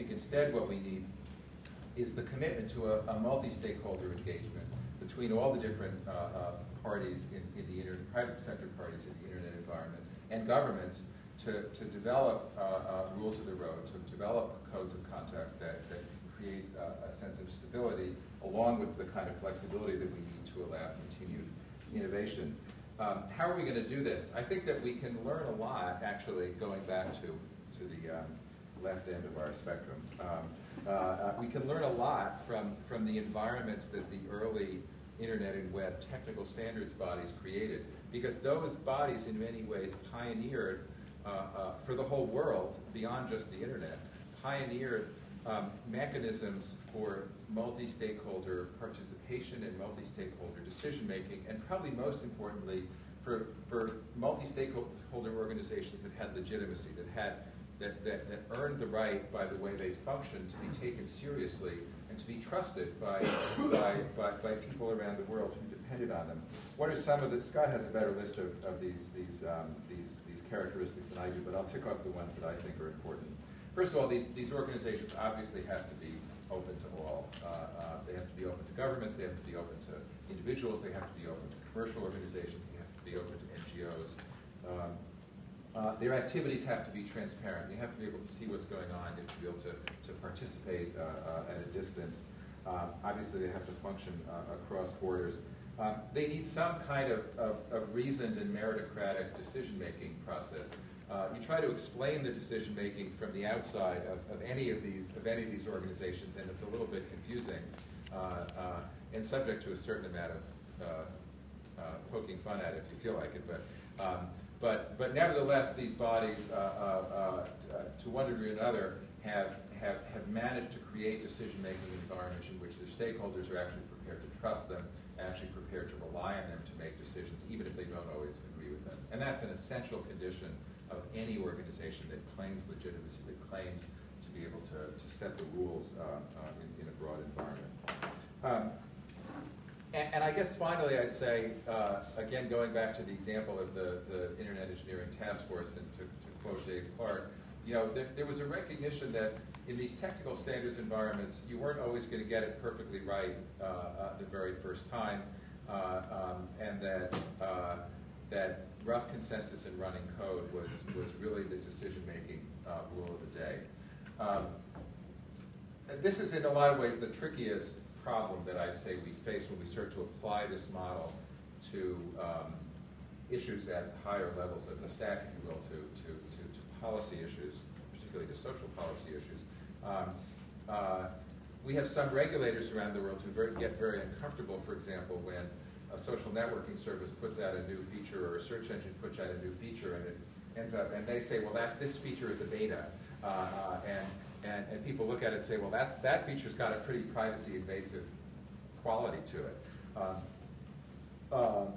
think instead what we need is the commitment to a, a multi-stakeholder engagement between all the different uh, uh, parties in, in the internet, private sector parties in the internet environment, and governments to, to develop uh, uh, rules of the road, to develop codes of conduct that, that create uh, a sense of stability, along with the kind of flexibility that we need to allow continued innovation. Um, how are we going to do this? I think that we can learn a lot, actually, going back to, to the um, left end of our spectrum. Um, uh, uh, we can learn a lot from, from the environments that the early internet and web technical standards bodies created, because those bodies, in many ways, pioneered uh, uh, for the whole world, beyond just the internet, pioneered um, mechanisms for multi-stakeholder participation and multi-stakeholder decision-making, and probably most importantly, for, for multi-stakeholder organizations that had legitimacy, that had that, that, that earned the right by the way they functioned to be taken seriously and to be trusted by, by, by, by people around the world who depended on them. What are some of the, Scott has a better list of, of these, these, um, these, these characteristics than I do, but I'll tick off the ones that I think are important. First of all, these, these organizations obviously have to be open to all. Uh, uh, they have to be open to governments, they have to be open to individuals, they have to be open to commercial organizations, they have to be open to NGOs. Um, uh, their activities have to be transparent. You have to be able to see what's going on. You have to be able to, to participate uh, uh, at a distance. Uh, obviously, they have to function uh, across borders. They need some kind of, of, of reasoned and meritocratic decision-making process. You try to explain the decision making from the outside of, of, any of these of any of these organizations, and it's a little bit confusing and subject to a certain amount of poking fun at it if you feel like it. But um, but, but nevertheless, these bodies, uh, uh, uh, to one degree or another, have, have, have managed to create decision-making environments in which their stakeholders are actually prepared to trust them, actually prepared to rely on them to make decisions, even if they don't always agree with them. And that's an essential condition of any organization that claims legitimacy, that claims to be able to, to set the rules uh, uh, in, in, a broad environment. Um, and, and, I guess finally I'd say, uh, again, going back to the example of the, the Internet Engineering Task Force and to, to quote Dave Clark, you know, there, there, was a recognition that in these technical standards environments, you weren't always going to get it perfectly right uh, uh, the very first time, uh, um, and that, uh, that rough consensus in running code was, was really the decision-making uh, rule of the day. Um, this is in a lot of ways the trickiest problem that I'd say we face when we start to apply this model to um, issues at higher levels of the stack, if you will, to, to, to, to policy issues, particularly to social policy issues. Um, uh, we have some regulators around the world who very, get very uncomfortable, for example, when a social networking service puts out a new feature or a search engine puts out a new feature and it ends up, and they say, well, that this feature is a beta, uh, uh, and and, and people look at it and say, well, that's, that feature's got a pretty privacy invasive quality to it. Um, um,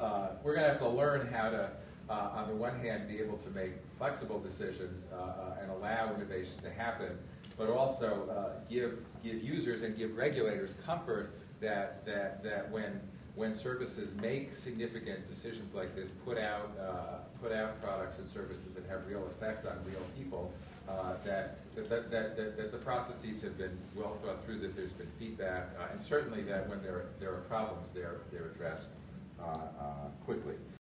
uh, we're going to have to learn how to, uh, on the one hand, be able to make flexible decisions uh, uh and allow innovation to happen, but also uh, give, give users and give regulators comfort that, that, that when, when services make significant decisions like this, put out, uh, put out products and services that have real effect on real people, uh, that, that, that, that, that, the processes have been well thought through, that there's been feedback, uh, and certainly that when there, there are problems, they're, they're addressed uh, uh, quickly.